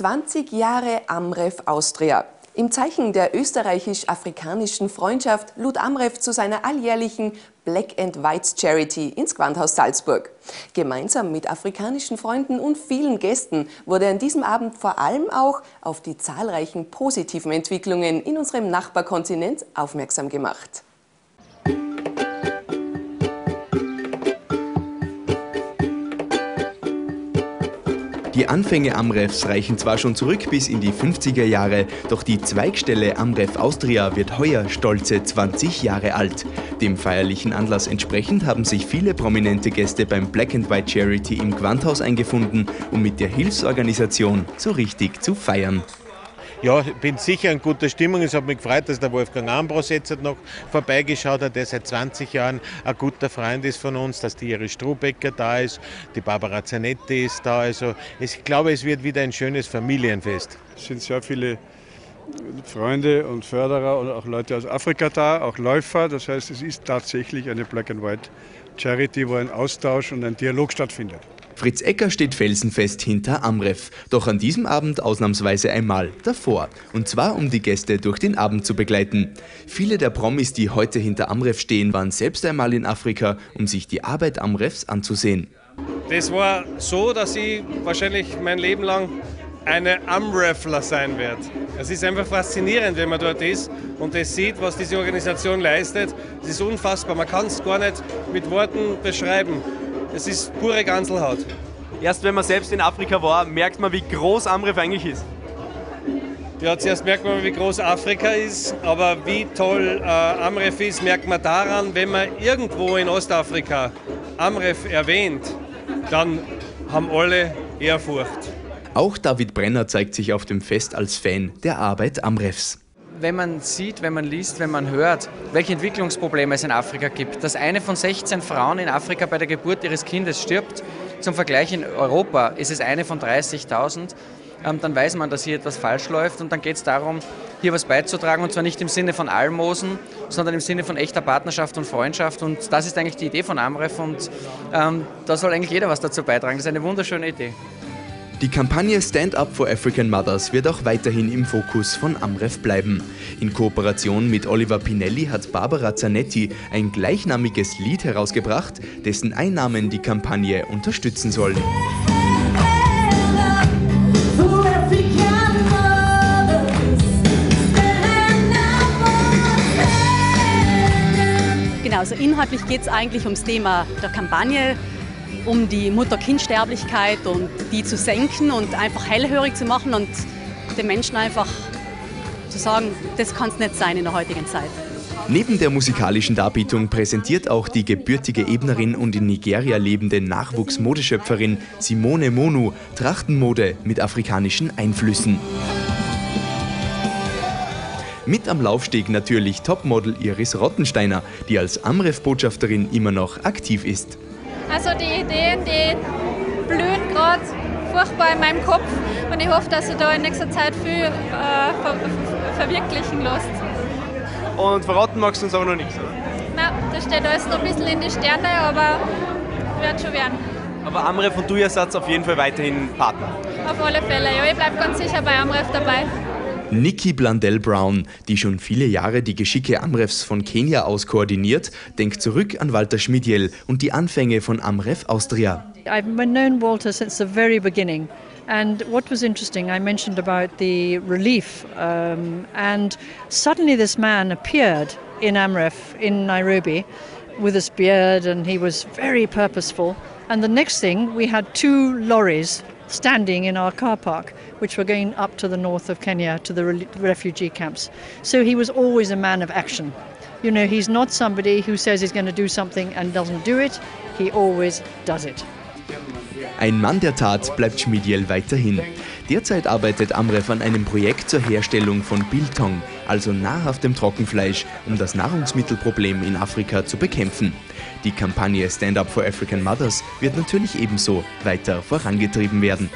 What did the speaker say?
20 Jahre Amref Austria. Im Zeichen der österreichisch-afrikanischen Freundschaft lud Amref zu seiner alljährlichen Black and White Charity ins Gewandhaus Salzburg. Gemeinsam mit afrikanischen Freunden und vielen Gästen wurde an diesem Abend vor allem auch auf die zahlreichen positiven Entwicklungen in unserem Nachbarkontinent aufmerksam gemacht. Die Anfänge Amrefs reichen zwar schon zurück bis in die 50er Jahre, doch die Zweigstelle Amref Austria wird heuer stolze 20 Jahre alt. Dem feierlichen Anlass entsprechend haben sich viele prominente Gäste beim Black and White Charity im Gewandhaus eingefunden, um mit der Hilfsorganisation so richtig zu feiern. Ja, ich bin sicher in guter Stimmung. Es hat mich gefreut, dass der Wolfgang Ambros jetzt noch vorbeigeschaut hat, der seit 20 Jahren ein guter Freund ist von uns, dass die Iris Strubecker da ist, die Barbara Zanetti ist da. Also ich glaube, es wird wieder ein schönes Familienfest. Es sind sehr viele Freunde und Förderer und auch Leute aus Afrika da, auch Läufer. Das heißt, es ist tatsächlich eine Black and White Charity, wo ein Austausch und ein Dialog stattfindet. Fritz Ecker steht felsenfest hinter Amref, doch an diesem Abend ausnahmsweise einmal davor. Und zwar, um die Gäste durch den Abend zu begleiten. Viele der Promis, die heute hinter Amref stehen, waren selbst einmal in Afrika, um sich die Arbeit Amrefs anzusehen. Das war so, dass ich wahrscheinlich mein Leben lang eine Amrefler sein werde. Es ist einfach faszinierend, wenn man dort ist und das sieht, was diese Organisation leistet. Es ist unfassbar, man kann es gar nicht mit Worten beschreiben. Es ist pure Ganselhaut. Erst wenn man selbst in Afrika war, merkt man, wie groß Amref eigentlich ist. Ja, zuerst merkt man, wie groß Afrika ist, aber wie toll äh, Amref ist, merkt man daran, wenn man irgendwo in Ostafrika Amref erwähnt, dann haben alle Ehrfurcht. Auch David Brenner zeigt sich auf dem Fest als Fan der Arbeit Amrefs wenn man sieht, wenn man liest, wenn man hört, welche Entwicklungsprobleme es in Afrika gibt, dass eine von 16 Frauen in Afrika bei der Geburt ihres Kindes stirbt, zum Vergleich in Europa ist es eine von 30.000, ähm, dann weiß man, dass hier etwas falsch läuft und dann geht es darum, hier was beizutragen und zwar nicht im Sinne von Almosen, sondern im Sinne von echter Partnerschaft und Freundschaft und das ist eigentlich die Idee von Amref und ähm, da soll eigentlich jeder was dazu beitragen. Das ist eine wunderschöne Idee. Die Kampagne Stand Up for African Mothers wird auch weiterhin im Fokus von Amref bleiben. In Kooperation mit Oliver Pinelli hat Barbara Zanetti ein gleichnamiges Lied herausgebracht, dessen Einnahmen die Kampagne unterstützen sollen. Genau, also inhaltlich geht es eigentlich ums Thema der Kampagne um die Mutter-Kind-Sterblichkeit und die zu senken und einfach hellhörig zu machen und den Menschen einfach zu sagen, das kann es nicht sein in der heutigen Zeit. Neben der musikalischen Darbietung präsentiert auch die gebürtige Ebnerin und in Nigeria lebende Nachwuchsmodeschöpferin Simone Monu Trachtenmode mit afrikanischen Einflüssen. Mit am Laufsteg natürlich Topmodel Iris Rottensteiner, die als Amref-Botschafterin immer noch aktiv ist. Also die Ideen, die blühen gerade furchtbar in meinem Kopf und ich hoffe, dass ich da in nächster Zeit viel äh, ver verwirklichen lässt. Und verraten magst du uns aber noch nichts, oder? Nein, das steht alles noch ein bisschen in die Sterne, aber wird schon werden. Aber Amref und du ihr seid auf jeden Fall weiterhin Partner? Auf alle Fälle, ja. Ich bleibe ganz sicher bei Amref dabei. Nikki Blandell Brown, die schon viele Jahre die Geschicke Amrefs von Kenia aus koordiniert, denkt zurück an Walter Schmidjel und die Anfänge von Amref Austria. I've known Walter since the very beginning. And what was interesting, I mentioned about the relief, um, and suddenly this man appeared in Amref in Nairobi with his beard, and he was very purposeful. And the next thing, we had two lorries standing in our car park, which were going up to the north of Kenya to the re- refugee camps. So he was always a man of action. You know, he's not somebody who says he's going to do something and doesn't do it, he always does it. Ein Mann der Tat bleibt Schmidiel weiterhin. Derzeit arbeitet Amref an einem Projekt zur Herstellung von Biltong, also nahrhaftem Trockenfleisch, um das Nahrungsmittelproblem in Afrika zu bekämpfen. Die Kampagne Stand Up for African Mothers wird natürlich ebenso weiter vorangetrieben werden.